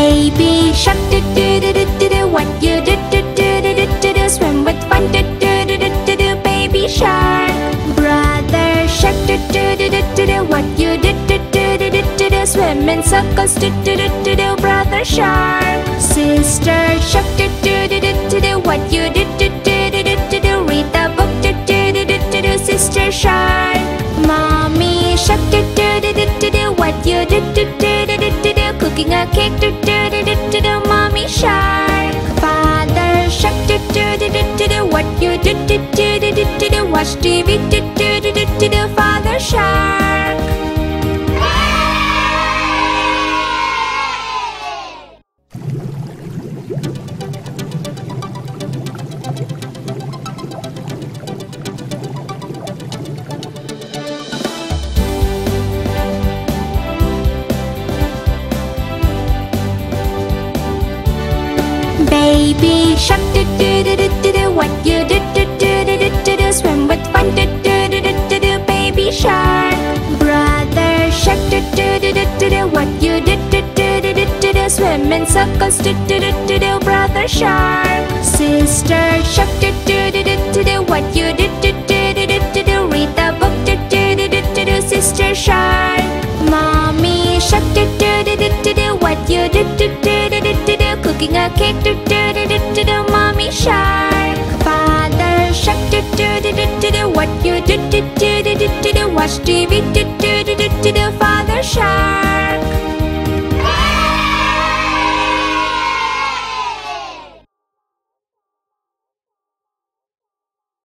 Baby shark do do do do do do What you do do do do do do do Swim with fun do do do do do do Baby shark Brother shark do do do do do do What you do do do do do do do Swim in circles do do do do do Brother shark Sister shark do do do do do do What you do do do do do do do Read the book do do do do do do Sister shark Mommy shark do do cake do do do do do do Mommy shark Father shark do do do do do do What you do do do do do do Watch TV do do do do do do Baby shark do do do do do do What you do do do do do do do Swim with fun do do do do do do Baby shark Brother shark do do do do do do What you do do do do do do do Swim in circles do do do do do Brother shark Sister shark do do do do do do What you do do do do do do do Read the book do do do do do do Sister shark Mommy shark do do do do do do What you do do do do do do Cooking a cake do do shark Father shark do do do do do do What you do do do do do do do Watch TV do do do do do do Father shark